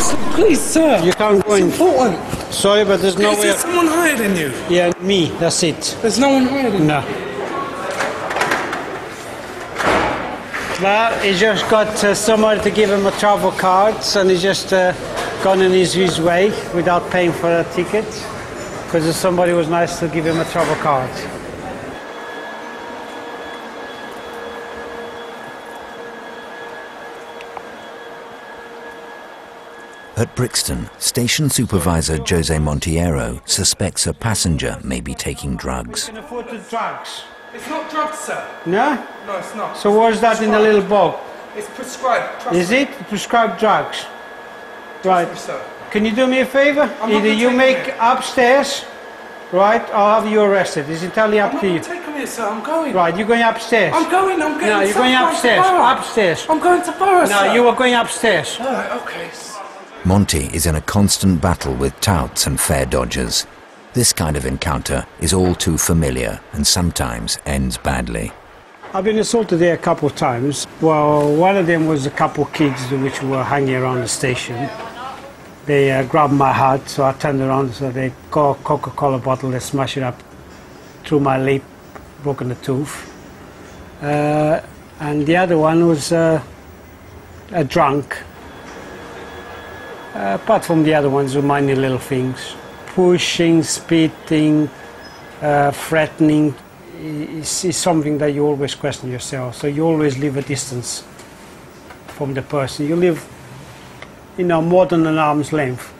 Please, sir. You can't go It's in. important. Sorry, but there's no Is way. there someone higher than you? Yeah, me. That's it. There's no one higher than you. No. Well, he just got uh, somebody to give him a travel card, and he just uh, gone in his, his way without paying for a ticket, because somebody was nice to give him a travel card. At Brixton, station supervisor Jose Monteiro suspects a passenger may be taking drugs. Can afford the drugs? It's not drugs, sir. No. No, it's not. So what's that in the little box? It's prescribed. Trust Is me. it prescribed drugs? Right. me, sir. Can you do me a favor? I'm Either gonna you take make it. upstairs, right, or I'll have you arrested. It's entirely I'm up not to you. going to take him here, sir. I'm going. Right, you're going upstairs. I'm going. I'm going. No, you're going upstairs. Upstairs. I'm going to Borough, No, sir. you are going upstairs. All right, okay. Monty is in a constant battle with touts and fare dodgers. This kind of encounter is all too familiar and sometimes ends badly. I've been assaulted there a couple of times. Well, one of them was a couple of kids which were hanging around the station. They uh, grabbed my hat, so I turned around, so they got a Coca-Cola bottle, they smashed it up through my lip, broken the tooth. Uh, and the other one was uh, a drunk. Uh, apart from the other ones, minor little things. Pushing, spitting, uh, threatening is, is something that you always question yourself. So you always leave a distance from the person. You live, you know, more than an arm's length,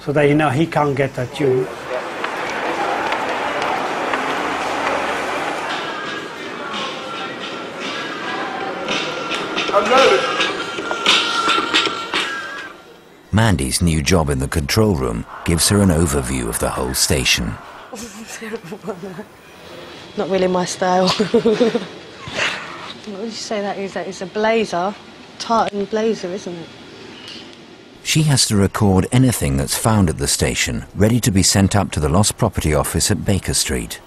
so that you know he can't get at you. Mandy's new job in the control room gives her an overview of the whole station. Not really my style. what would you say that is? That is a blazer, tartan blazer, isn't it? She has to record anything that's found at the station, ready to be sent up to the lost property office at Baker Street.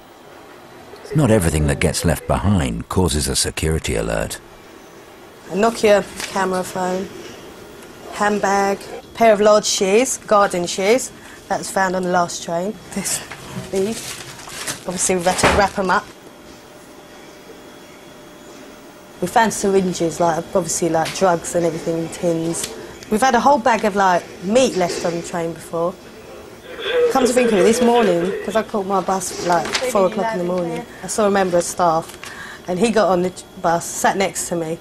Not everything that gets left behind causes a security alert. A Nokia camera phone, handbag, pair of large shears, garden shears. That was found on the last train. This, these. Obviously, we've had to wrap them up. We found syringes, like obviously like drugs and everything in tins. We've had a whole bag of like meat left on the train before. Come to think of it, this morning, because I caught my bus like four o'clock in the morning, I saw a member of staff, and he got on the bus, sat next to me.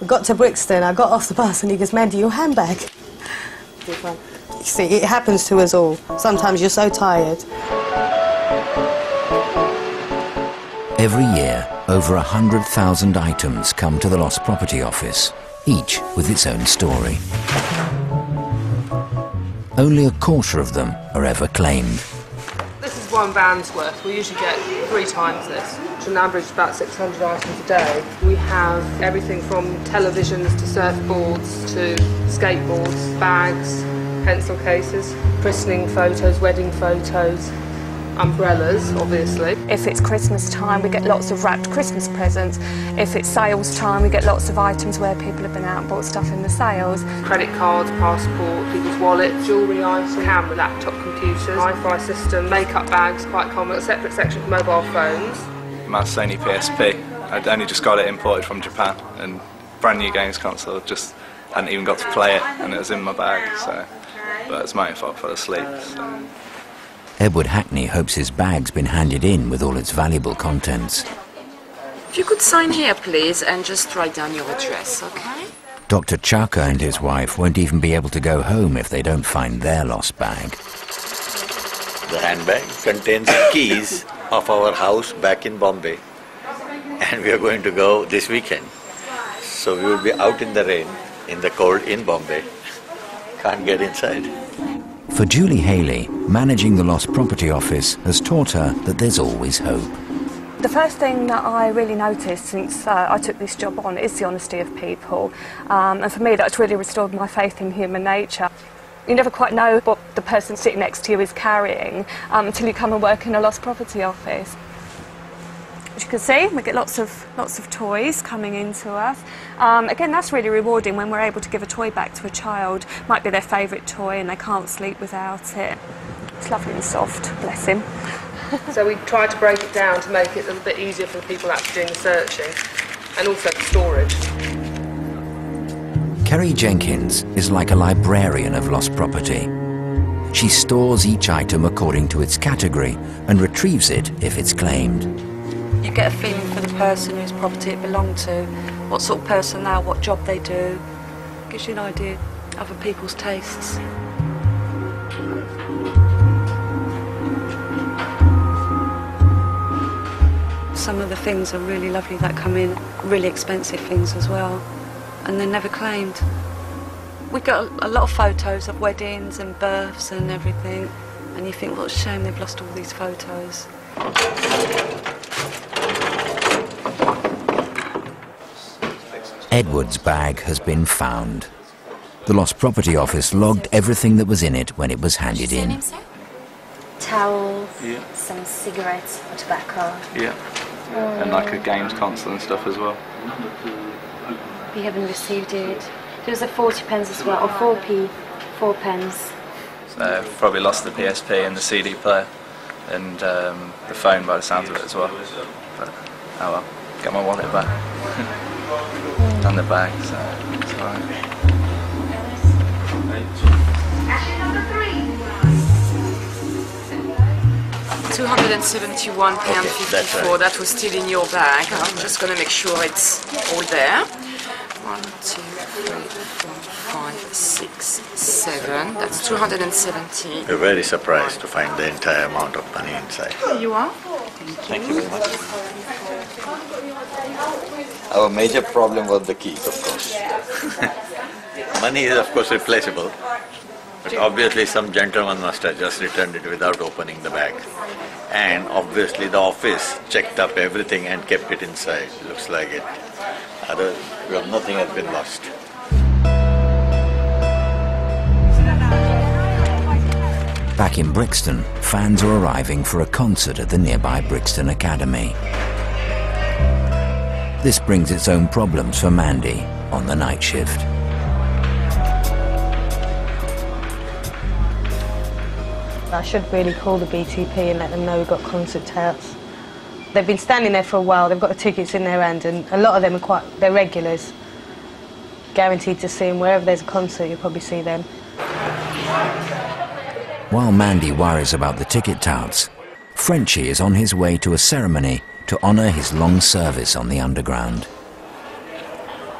We got to Brixton, I got off the bus, and he goes, Mandy, your handbag. You see, it happens to us all. Sometimes you're so tired. Every year, over a hundred thousand items come to the lost property office, each with its own story. Only a quarter of them are ever claimed. This is one van's worth. We usually get three times this, which on average about 600 items a day. We have everything from televisions to surfboards to skateboards, bags, pencil cases, christening photos, wedding photos, umbrellas, obviously. If it's Christmas time, we get lots of wrapped Christmas presents. If it's sales time, we get lots of items where people have been out and bought stuff in the sales. Credit cards, passport, people's wallets, jewellery items, camera, laptop, computers, Wi-Fi system, makeup bags, quite common. A separate section for mobile phones. My Sony PSP. I'd only just got it imported from Japan and brand new games console. Just hadn't even got to play it and it was in my bag. So, but it's my fault. for fell asleep. So. Edward Hackney hopes his bag's been handed in with all its valuable contents. If you could sign here, please, and just write down your address, okay? Dr. Chaka and his wife won't even be able to go home if they don't find their lost bag. The handbag contains keys of our house back in Bombay. And we are going to go this weekend. So we will be out in the rain, in the cold in Bombay. Can't get inside. For Julie Haley, managing the lost property office has taught her that there's always hope. The first thing that I really noticed since uh, I took this job on is the honesty of people. Um, and for me, that's really restored my faith in human nature. You never quite know what the person sitting next to you is carrying um, until you come and work in a lost property office. As you can see, we get lots of lots of toys coming into us. Um, again, that's really rewarding when we're able to give a toy back to a child. Might be their favourite toy and they can't sleep without it. It's lovely and soft. Bless him. So we tried to break it down to make it a little bit easier for the people actually doing the searching and also the storage. Kerry Jenkins is like a librarian of lost property. She stores each item according to its category and retrieves it if it's claimed. You get a feeling for the person whose property it belonged to, what sort of person they are, what job they do. Gives you an idea of other people's tastes. Some of the things are really lovely that come in, really expensive things as well, and they're never claimed. We got a, a lot of photos of weddings and births and everything, and you think, what a shame they've lost all these photos. Edward's bag has been found. The Lost Property Office logged everything that was in it when it was handed in. Towels, Yeah. some cigarettes or tobacco. Yeah. Oh. And like a games console and stuff as well. We haven't received it. There was a 40 pence as well, or 4p, 4 pence. So probably lost the PSP and the CD player and um, the phone by the sounds of it as well. But oh well, get my wallet back. and the bag, so it's alright. Two hundred and seventy-one pound Okay, that's fifty-four. right. That was still in your bag. I'm just gonna make sure it's all there. One, two, three, four, five, six, seven. That's two hundred and seventy. We're very surprised to find the entire amount of money inside. Here you are. Thank you very much. Our major problem was the keys, of course. Money is, of course, replaceable, but obviously some gentleman must have just returned it without opening the bag. And obviously the office checked up everything and kept it inside, looks like it. Other, well, nothing has been lost. Back in Brixton, fans are arriving for a concert at the nearby Brixton Academy. This brings its own problems for Mandy on the night shift. I should really call the BTP and let them know we've got concert touts. They've been standing there for a while, they've got the tickets in their hand, and a lot of them are quite, they're regulars. Guaranteed to see them. Wherever there's a concert, you'll probably see them. While Mandy worries about the ticket touts, Frenchie is on his way to a ceremony to honour his long service on the underground.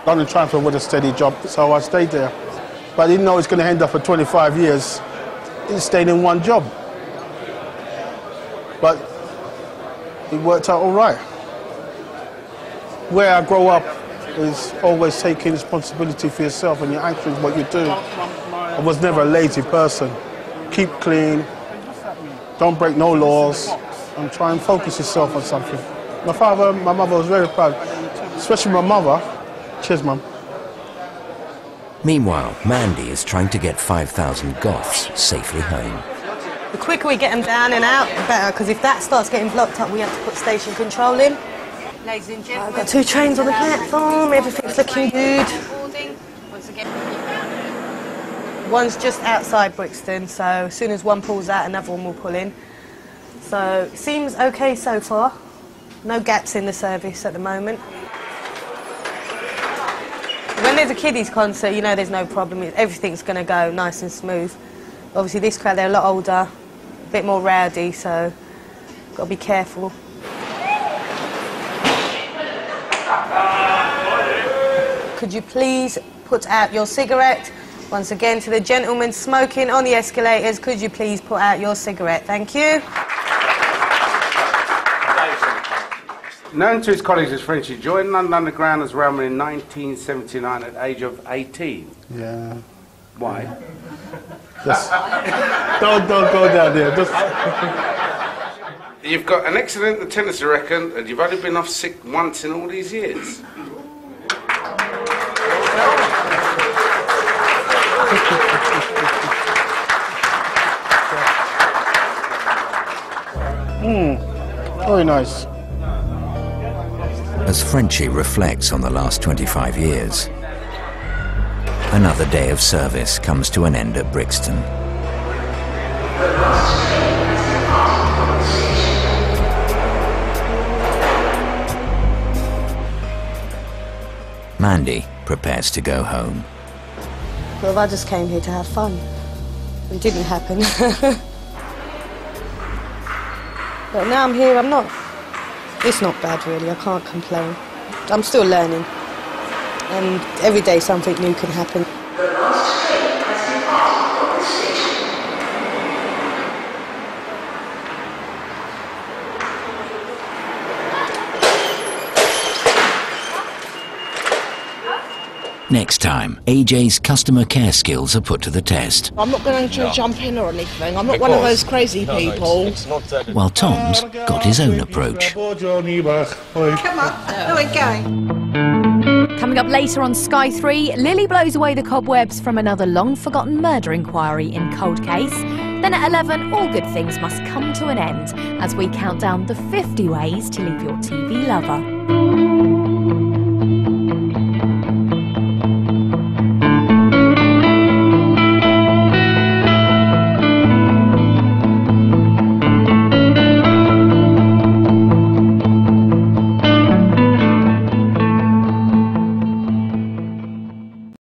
London Transport was a steady job, so I stayed there. But I didn't know it was going to end up for 25 years. It stayed in one job. But it worked out all right. Where I grow up is always taking responsibility for yourself and your actions, what you do. I was never a lazy person. Keep clean, don't break no laws, and try and focus yourself on something. My father, my mother was very proud, especially my mother. Cheers, mum. Meanwhile, Mandy is trying to get 5,000 Goths safely home. The quicker we get them down and out, the better, because if that starts getting blocked up, we have to put station control in. Ladies and gentlemen, I've got two trains on the platform, everything's looking good. One's just outside Brixton, so as soon as one pulls out, another one will pull in. So, seems okay so far. No gaps in the service at the moment. When there's a kiddies concert, you know there's no problem. Everything's going to go nice and smooth. Obviously, this crowd, they're a lot older, a bit more rowdy, so got to be careful. Could you please put out your cigarette? Once again, to the gentleman smoking on the escalators, could you please put out your cigarette? Thank you. Known to his colleagues as Frenchie, joined London Underground as railman in 1979 at the age of 18. Yeah. Why? Just don't don't go down there. Just You've got an excellent attendance, I reckon, and you've only been off sick once in all these years. mm, very nice. As Frenchie reflects on the last 25 years. Another day of service comes to an end at Brixton. Mandy prepares to go home. Well, I just came here to have fun. It didn't happen. but now I'm here, I'm not. It's not bad, really. I can't complain. I'm still learning. And every day something new can happen. Next time, AJ's customer care skills are put to the test, I'm not going to No. jump in or anything. I'm not one of those crazy people. while Tom's got his own approach. Come on, where we going? Coming up later on Sky 3, Lily blows away the cobwebs from another long forgotten murder inquiry in Cold Case. Then at 11, all good things must come to an end as we count down the 50 ways to leave your TV lover.